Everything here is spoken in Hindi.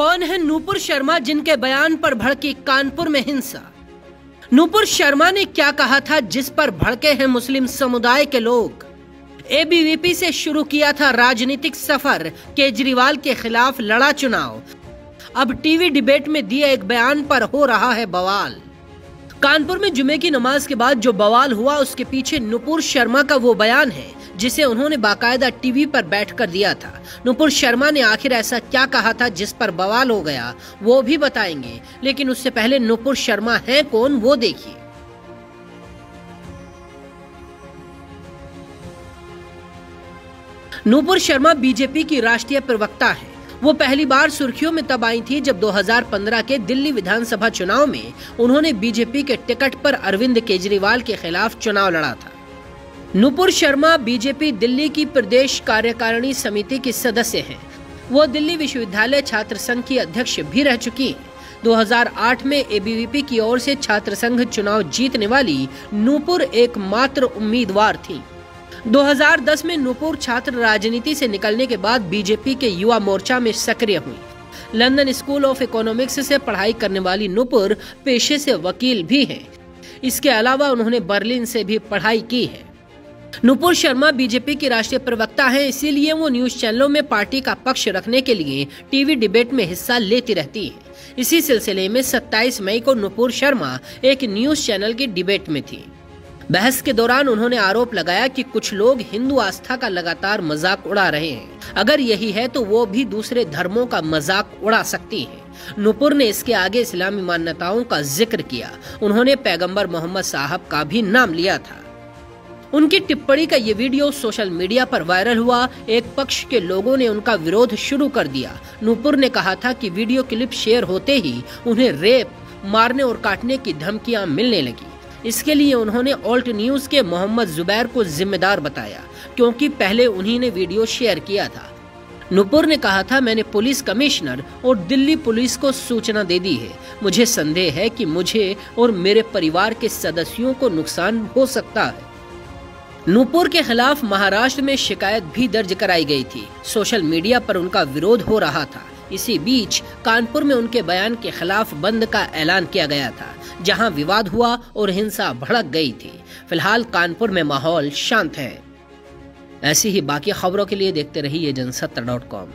कौन है नूपुर शर्मा जिनके बयान पर भड़की कानपुर में हिंसा? नूपुर शर्मा ने क्या कहा था जिस पर भड़के हैं मुस्लिम समुदाय के लोग? एबीवीपी से शुरू किया था राजनीतिक सफ़र, केजरीवाल के खिलाफ लड़ा चुनाव। अब टीवी डिबेट में दिए एक बयान पर हो रहा है बवाल। कानपुर में जुमे की नमाज़ के बाद जो बवाल हुआ, उसके पीछे नुपुर शर्मा का वो बयान है, जिसे उन्होंने बाकायदा टीवी पर बैठकर दिया था। नुपुर शर्मा ने आखिर ऐसा क्या कहा था जिस पर बवाल हो गया, वो भी बताएँगे, लेकिन उससे पहले नुपुर शर्मा है कौन, वो देखिए। नूपुर शर्मा बीजेपी की राष्ट्रीय प्रवक्ता है। वो पहली बार सुर्खियों में तब आई थी जब 2015 के दिल्ली विधानसभा चुनाव में उन्होंने बीजेपी के टिकट पर अरविंद केजरीवाल के खिलाफ चुनाव लड़ा था नुपुर शर्मा बीजेपी दिल्ली की प्रदेश कार्यकारिणी समिति की सदस्य हैं। वो दिल्ली विश्वविद्यालय छात्र संघ की अध्यक्ष भी रह चुकी हैं। 2008 में एबीवीपी की ओर से छात्र संघ चुनाव जीतने वाली नूपुर एकमात्र उम्मीदवार थी 2010 में नूपुर छात्र राजनीति से निकलने के बाद बीजेपी के युवा मोर्चा में सक्रिय हुई। लंदन स्कूल ऑफ़ इकोनॉमिक्स से पढ़ाई करने वाली नूपुर पेशे से वकील भी हैं। इसके अलावा उन्होंने बर्लिन से भी पढ़ाई की है। नुपुर शर्मा बीजेपी की राष्ट्रीय प्रवक्ता हैं, इसीलिए वो न्यूज़ चैनलों में पार्टी का पक्ष रखने के लिए टीवी डिबेट में हिस्सा लेती रहती है। इसी सिलसिले में 27 मई को नुपुर शर्मा एक न्यूज़ चैनल की डिबेट में थी। बहस के दौरान उन्होंने आरोप लगाया कि कुछ लोग हिंदू आस्था का लगातार मज़ाक उड़ा रहे हैं। अगर यही है तो वो भी दूसरे धर्मों का मज़ाक उड़ा सकती हैं। नुपुर ने इसके आगे इस्लामी मान्यताओं का ज़िक्र किया। उन्होंने पैगंबर मोहम्मद साहब का भी नाम लिया था। उनकी टिप्पणी का ये वीडियो सोशल मीडिया पर वायरल हुआ। एक पक्ष के लोगों ने उनका विरोध शुरू कर दिया। नूपुर ने कहा था कि वीडियो क्लिप शेयर होते ही उन्हें रेप, मारने और काटने की धमकियाँ मिलने लगी। इसके लिए उन्होंने ऑल्ट न्यूज़ के मोहम्मद जुबैर को जिम्मेदार बताया, क्योंकि पहले उन्हीं ने वीडियो शेयर किया था। नुपुर ने कहा था, मैंने पुलिस कमिश्नर और दिल्ली पुलिस को सूचना दे दी है। मुझे संदेह है कि मुझे और मेरे परिवार के सदस्यों को नुकसान हो सकता है। नूपुर के खिलाफ महाराष्ट्र में शिकायत भी दर्ज कराई गई थी। सोशल मीडिया पर उनका विरोध हो रहा था। इसी बीच कानपुर में उनके बयान के खिलाफ बंद का ऐलान किया गया था, जहाँ विवाद हुआ और हिंसा भड़क गई थी। फ़िलहाल कानपुर में माहौल शांत है। ऐसी ही बाकी खबरों के लिए देखते रहिए जनसत्र डॉट कॉम।